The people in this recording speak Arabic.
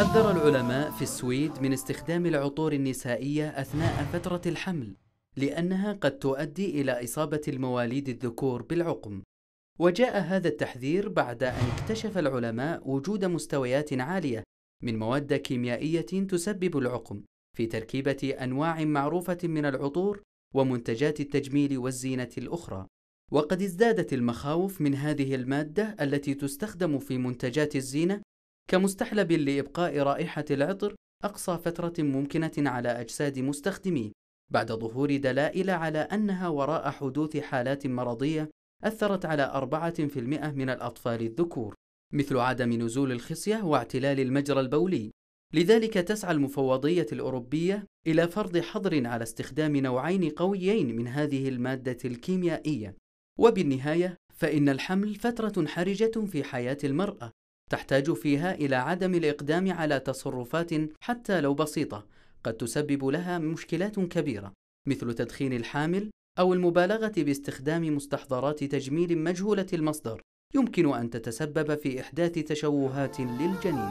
حذر العلماء في السويد من استخدام العطور النسائية أثناء فترة الحمل لأنها قد تؤدي إلى إصابة المواليد الذكور بالعقم. وجاء هذا التحذير بعد أن اكتشف العلماء وجود مستويات عالية من مواد كيميائية تسبب العقم في تركيبة أنواع معروفة من العطور ومنتجات التجميل والزينة الأخرى. وقد ازدادت المخاوف من هذه المادة التي تستخدم في منتجات الزينة كمستحلب لإبقاء رائحة العطر أقصى فترة ممكنة على أجساد مستخدميه بعد ظهور دلائل على أنها وراء حدوث حالات مرضية أثرت على 4% من الأطفال الذكور مثل عدم نزول الخصية واعتلال المجرى البولي. لذلك تسعى المفوضية الأوروبية إلى فرض حظر على استخدام نوعين قويين من هذه المادة الكيميائية. وبالنهاية فإن الحمل فترة حرجة في حياة المرأة. تحتاج فيها إلى عدم الإقدام على تصرفات حتى لو بسيطة قد تسبب لها مشكلات كبيرة مثل تدخين الحامل أو المبالغة باستخدام مستحضرات تجميل مجهولة المصدر يمكن أن تتسبب في إحداث تشوهات للجنين.